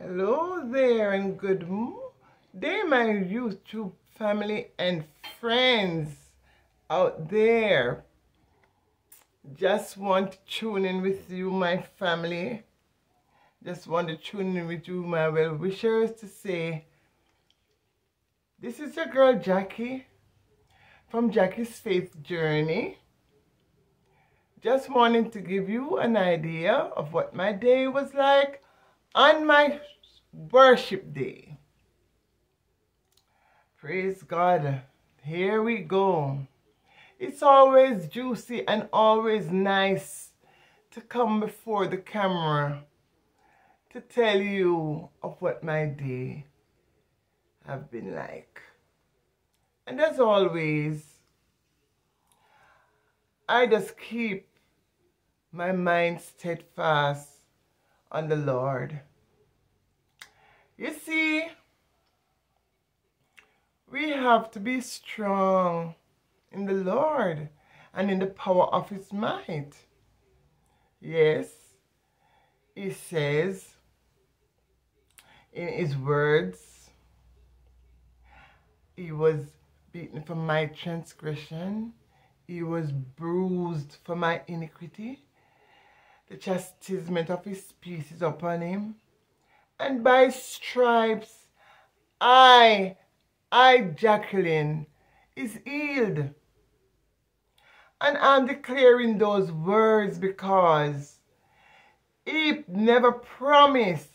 Hello there and good day, my YouTube family and friends out there. Just want to tune in with you, my family. Just want to tune in with you, my well wishers, to say this is your girl Jackie from Jackie's Faith Journey. Just wanting to give you an idea of what my day was like on my worship day. Praise God. Here we go. It's always juicy and always nice to come before the camera to tell you of what my day have been like. And as always, I just keep my mind steadfast on the Lord. You see, we have to be strong in the Lord and in the power of His might. Yes, He says in His words, He was beaten for my transgression, He was bruised for my iniquity. The chastisement of his peace is upon him. And by stripes, I, I, Jacqueline, is healed. And I'm declaring those words because he never promised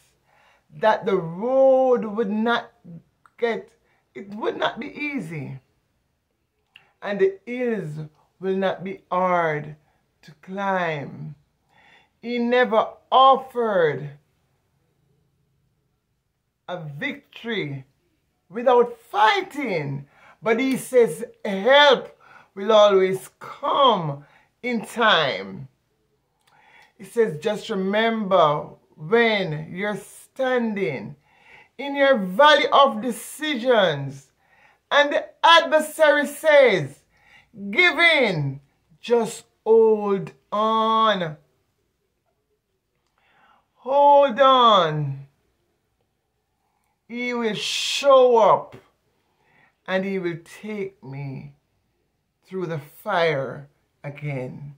that the road would not get, it would not be easy. And the hills will not be hard to climb. He never offered a victory without fighting. But he says help will always come in time. He says just remember when you're standing in your valley of decisions and the adversary says, give in, just hold on. Hold on. He will show up and he will take me through the fire again.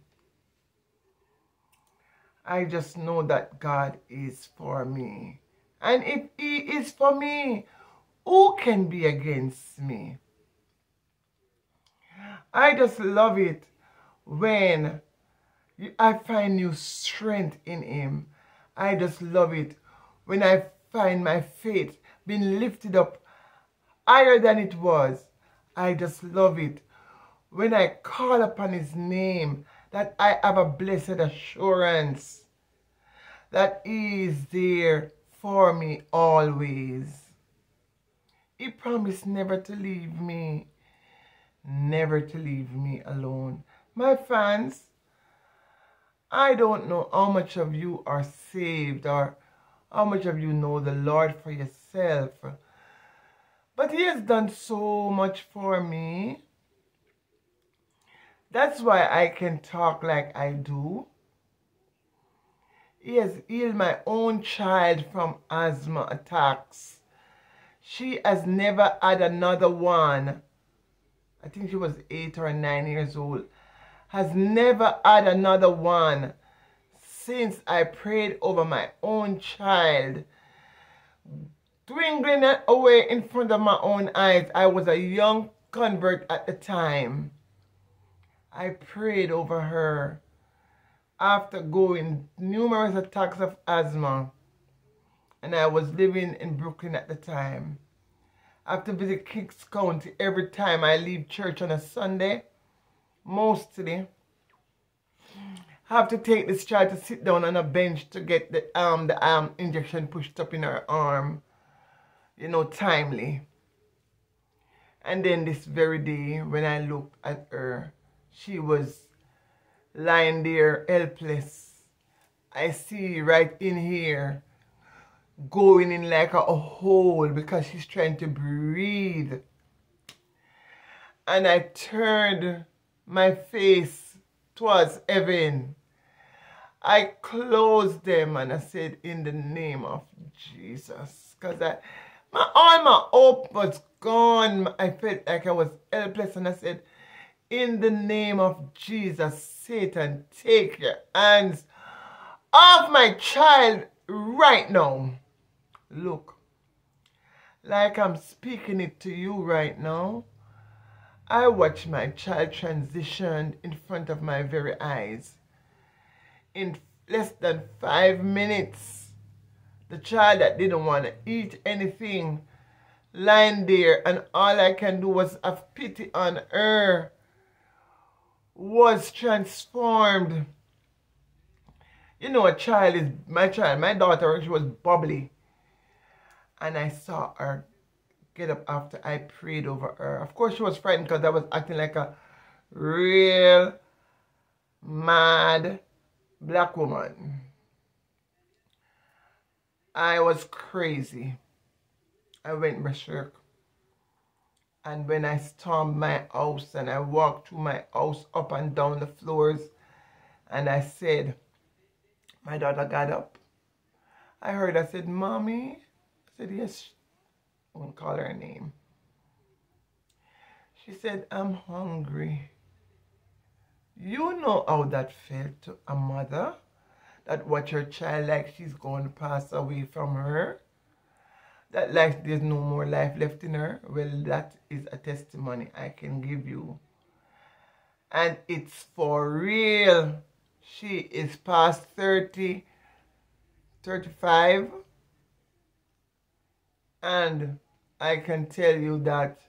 I just know that God is for me. And if he is for me, who can be against me? I just love it when I find new strength in him I just love it when I find my faith being lifted up higher than it was. I just love it when I call upon his name that I have a blessed assurance that he is there for me always. He promised never to leave me, never to leave me alone. My fans, I don't know how much of you are saved or how much of you know the Lord for yourself. But He has done so much for me. That's why I can talk like I do. He has healed my own child from asthma attacks. She has never had another one. I think she was eight or nine years old has never had another one since I prayed over my own child. Dwindling away in front of my own eyes, I was a young convert at the time. I prayed over her after going numerous attacks of asthma and I was living in Brooklyn at the time. I have to visit Kings County every time I leave church on a Sunday mostly have to take this child to sit down on a bench to get the um the um injection pushed up in her arm you know timely. And then this very day when i looked at her she was lying there helpless. I see right in here going in like a, a hole because she's trying to breathe. And i turned my face towards heaven. I closed them and I said, in the name of Jesus. Because I, my, all my hope was gone. I felt like I was helpless. And I said, in the name of Jesus, Satan, take your hands off my child right now. Look, like I'm speaking it to you right now. I watched my child transition in front of my very eyes. In less than five minutes, the child that didn't want to eat anything lying there and all I can do was have pity on her was transformed. You know, a child is my child, my daughter, she was bubbly. And I saw her get up after I prayed over her. Of course, she was frightened because I was acting like a real mad black woman. I was crazy. I went berserk. And when I stormed my house and I walked through my house up and down the floors and I said, my daughter got up. I heard, I said, Mommy. I said, yes, won't call her name. She said, I'm hungry. You know how that felt to a mother that watch her child like she's going to pass away from her. That like there's no more life left in her. Well, that is a testimony I can give you. And it's for real. She is past 30, 35. And I can tell you that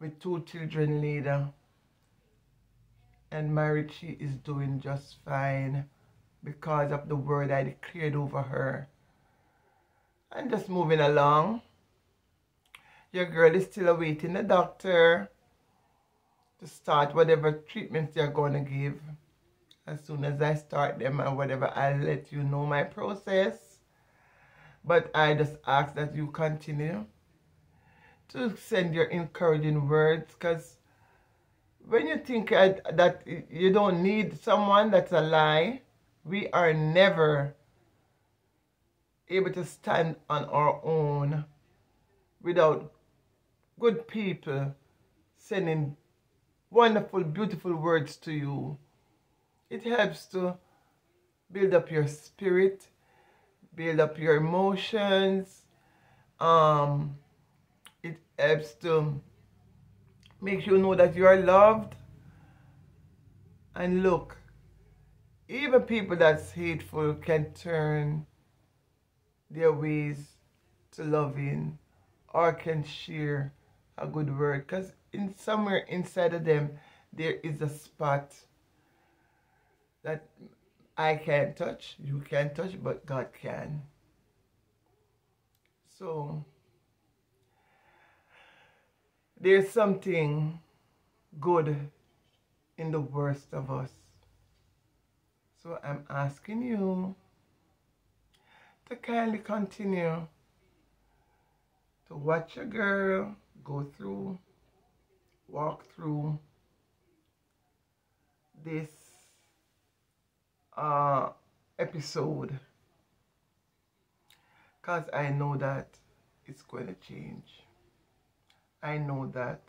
with two children later and married, she is doing just fine because of the word I declared over her. And just moving along. Your girl is still awaiting the doctor to start whatever treatments they're going to give. As soon as I start them or whatever, I'll let you know my process. But I just ask that you continue to send your encouraging words because when you think that you don't need someone, that's a lie. We are never able to stand on our own without good people sending wonderful, beautiful words to you. It helps to build up your spirit build up your emotions. Um, it helps to make you know that you are loved. And look, even people that's hateful can turn their ways to loving or can share a good word because in somewhere inside of them there is a spot that I can't touch, you can't touch, but God can. So, there's something good in the worst of us. So I'm asking you to kindly continue to watch a girl go through, walk through this uh, episode because I know that it's going to change. I know that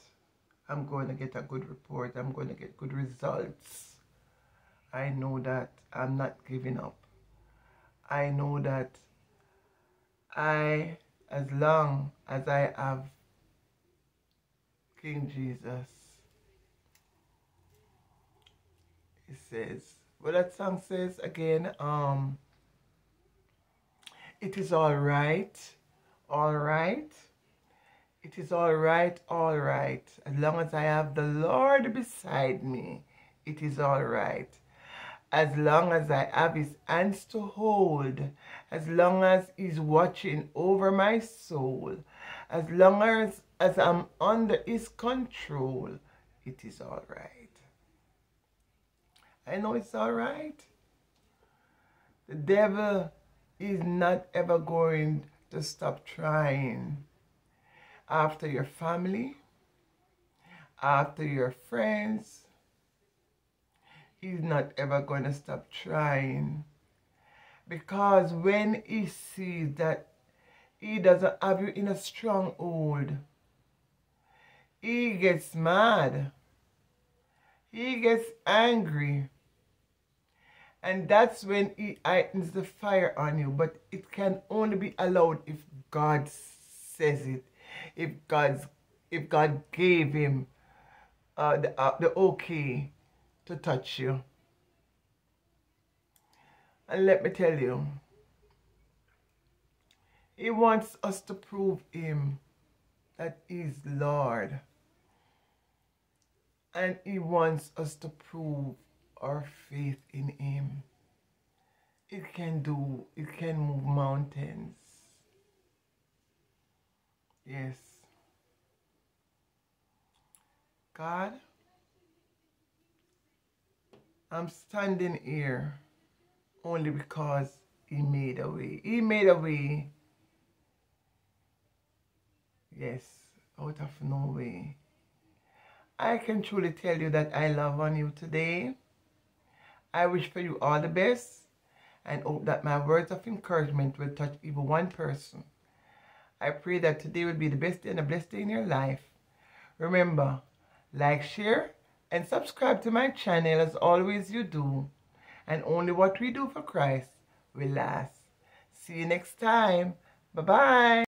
I'm going to get a good report. I'm going to get good results. I know that I'm not giving up. I know that I, as long as I have King Jesus, he says, well, that song says again, um, it is all right, all right. It is all right, all right. As long as I have the Lord beside me, it is all right. As long as I have his hands to hold, as long as he's watching over my soul, as long as, as I'm under his control, it is all right. I know it's all right. The devil is not ever going to stop trying after your family, after your friends. he's not ever going to stop trying. Because when he sees that he doesn't have you in a stronghold, he gets mad. He gets angry. And that's when he heightens the fire on you. But it can only be allowed if God says it. If God's if God gave him uh, the, uh, the okay to touch you. And let me tell you, he wants us to prove him that he's Lord. And he wants us to prove our faith in him. It can do, it can move mountains. Yes. God, I'm standing here only because he made a way. He made a way. Yes, out of no way. I can truly tell you that I love on you today. I wish for you all the best and hope that my words of encouragement will touch even one person. I pray that today will be the best day and the best day in your life. Remember, like, share, and subscribe to my channel as always you do. And only what we do for Christ will last. See you next time. Bye-bye.